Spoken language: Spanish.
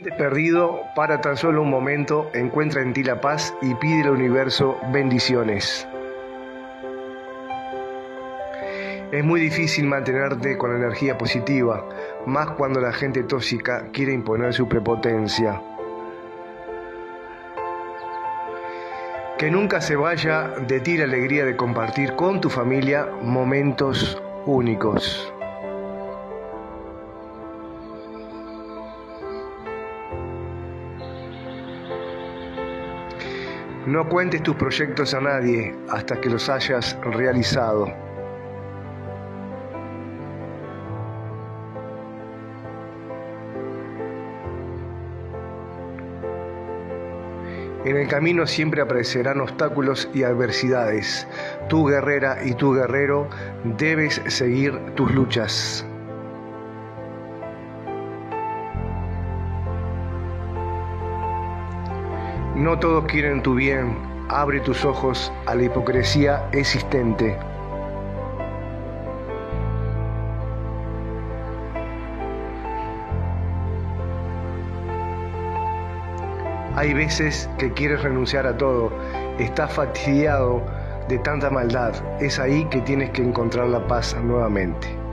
perdido, para tan solo un momento, encuentra en ti la paz y pide al universo bendiciones. Es muy difícil mantenerte con energía positiva, más cuando la gente tóxica quiere imponer su prepotencia. Que nunca se vaya de ti la alegría de compartir con tu familia momentos únicos. No cuentes tus proyectos a nadie hasta que los hayas realizado. En el camino siempre aparecerán obstáculos y adversidades. Tú guerrera y tú guerrero debes seguir tus luchas. No todos quieren tu bien. Abre tus ojos a la hipocresía existente. Hay veces que quieres renunciar a todo, estás fastidiado de tanta maldad, es ahí que tienes que encontrar la paz nuevamente.